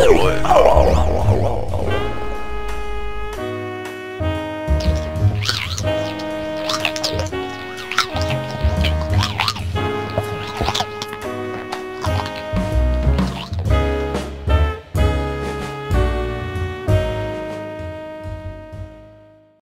Oh, oh, oh, oh, oh, o